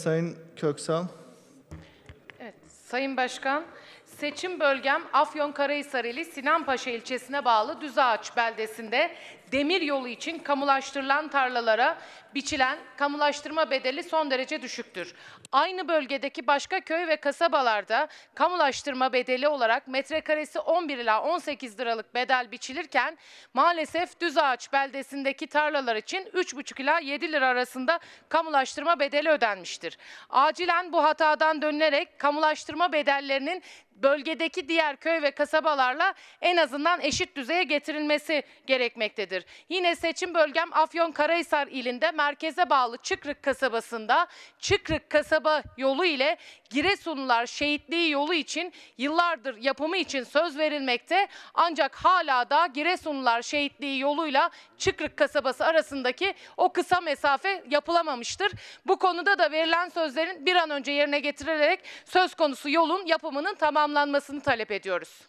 Sayın Köksal. Sayın Başkan, seçim bölgem Afyonkarahisar ili Sinanpaşa ilçesine bağlı Düzağaç beldesinde demir yolu için kamulaştırılan tarlalara biçilen kamulaştırma bedeli son derece düşüktür. Aynı bölgedeki başka köy ve kasabalarda kamulaştırma bedeli olarak metrekaresi 11 ila 18 liralık bedel biçilirken maalesef Düzağaç beldesindeki tarlalar için 3,5 ila 7 lira arasında kamulaştırma bedeli ödenmiştir. Acilen bu hatadan dönülerek kamulaştırma bedellerinin bölgedeki diğer köy ve kasabalarla en azından eşit düzeye getirilmesi gerekmektedir. Yine seçim bölgem Afyonkarahisar ilinde merkeze bağlı Çıkrık kasabasında Çıkrık kasaba yolu ile Giresunlular şehitliği yolu için yıllardır yapımı için söz verilmekte ancak hala da Giresunlular şehitliği yoluyla Çıkrık kasabası arasındaki o kısa mesafe yapılamamıştır. Bu konuda da verilen sözlerin bir an önce yerine getirilerek söz konusu yolun yapımının tamamlanmasını talep ediyoruz.